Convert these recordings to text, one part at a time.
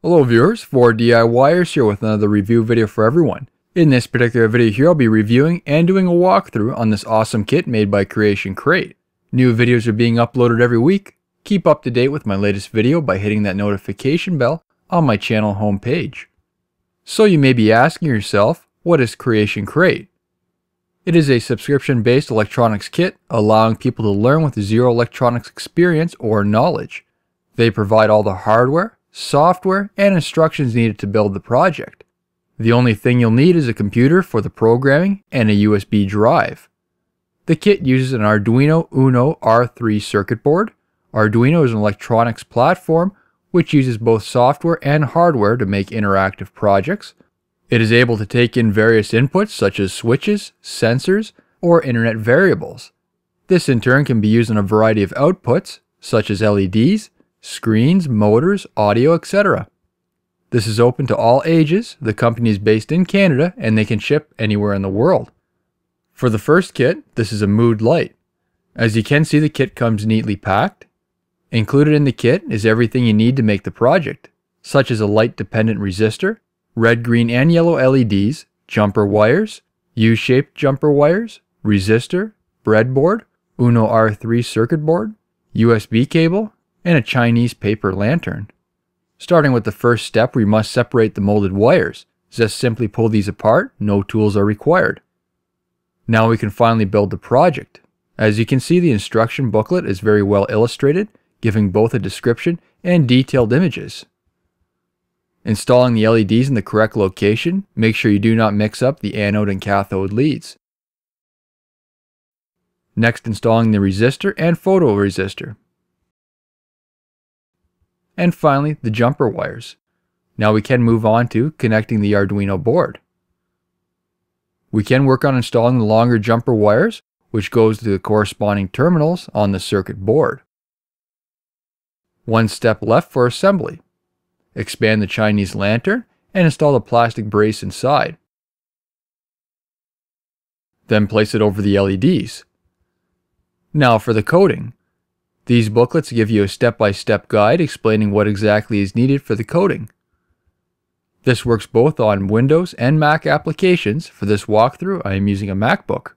Hello viewers, 4DIYers here with another review video for everyone. In this particular video here, I'll be reviewing and doing a walkthrough on this awesome kit made by Creation Crate. New videos are being uploaded every week. Keep up to date with my latest video by hitting that notification bell on my channel homepage. So you may be asking yourself, what is Creation Crate? It is a subscription-based electronics kit allowing people to learn with zero electronics experience or knowledge. They provide all the hardware, software, and instructions needed to build the project. The only thing you'll need is a computer for the programming and a USB drive. The kit uses an Arduino Uno R3 circuit board. Arduino is an electronics platform which uses both software and hardware to make interactive projects. It is able to take in various inputs such as switches, sensors, or internet variables. This in turn can be used in a variety of outputs such as LEDs, screens, motors, audio, etc. This is open to all ages, the company is based in Canada, and they can ship anywhere in the world. For the first kit, this is a mood light. As you can see, the kit comes neatly packed. Included in the kit is everything you need to make the project, such as a light-dependent resistor, red, green, and yellow LEDs, jumper wires, U-shaped jumper wires, resistor, breadboard, Uno R3 circuit board, USB cable, and a Chinese paper lantern. Starting with the first step, we must separate the molded wires. Just simply pull these apart, no tools are required. Now we can finally build the project. As you can see, the instruction booklet is very well illustrated, giving both a description and detailed images. Installing the LEDs in the correct location, make sure you do not mix up the anode and cathode leads. Next installing the resistor and photoresistor and finally the jumper wires. Now we can move on to connecting the Arduino board. We can work on installing the longer jumper wires, which goes to the corresponding terminals on the circuit board. One step left for assembly. Expand the Chinese lantern and install the plastic brace inside. Then place it over the LEDs. Now for the coding. These booklets give you a step-by-step -step guide explaining what exactly is needed for the coding. This works both on Windows and Mac applications. For this walkthrough, I am using a MacBook.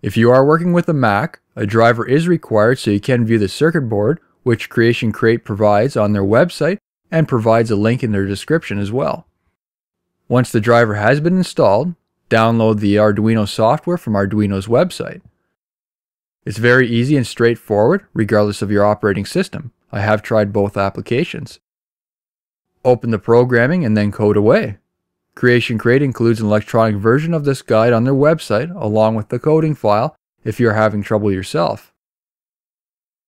If you are working with a Mac, a driver is required so you can view the circuit board, which Creation Crate provides on their website and provides a link in their description as well. Once the driver has been installed, download the Arduino software from Arduino's website. It's very easy and straightforward, regardless of your operating system. I have tried both applications. Open the programming and then code away. Creation Crate includes an electronic version of this guide on their website, along with the coding file if you're having trouble yourself.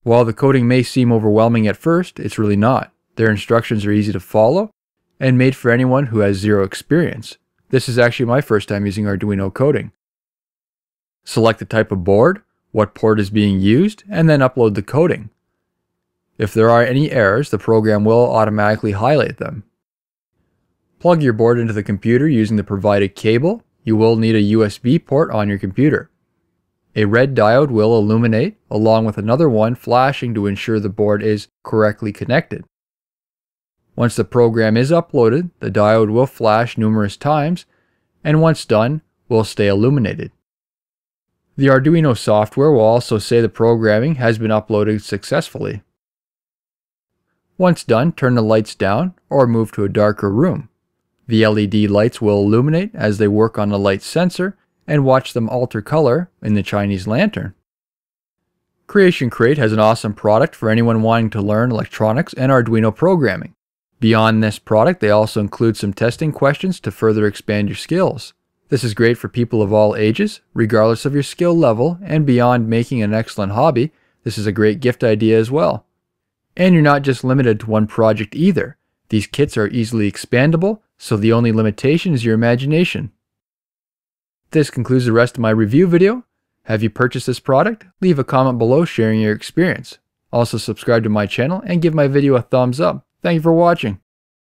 While the coding may seem overwhelming at first, it's really not. Their instructions are easy to follow and made for anyone who has zero experience. This is actually my first time using Arduino coding. Select the type of board, what port is being used, and then upload the coding. If there are any errors, the program will automatically highlight them. Plug your board into the computer using the provided cable. You will need a USB port on your computer. A red diode will illuminate, along with another one flashing to ensure the board is correctly connected. Once the program is uploaded, the diode will flash numerous times, and once done, will stay illuminated. The Arduino software will also say the programming has been uploaded successfully. Once done, turn the lights down or move to a darker room. The LED lights will illuminate as they work on the light sensor and watch them alter color in the Chinese lantern. Creation Crate has an awesome product for anyone wanting to learn electronics and Arduino programming. Beyond this product, they also include some testing questions to further expand your skills. This is great for people of all ages, regardless of your skill level, and beyond making an excellent hobby, this is a great gift idea as well. And you're not just limited to one project either. These kits are easily expandable, so the only limitation is your imagination. This concludes the rest of my review video. Have you purchased this product? Leave a comment below sharing your experience. Also subscribe to my channel and give my video a thumbs up. Thank you for watching.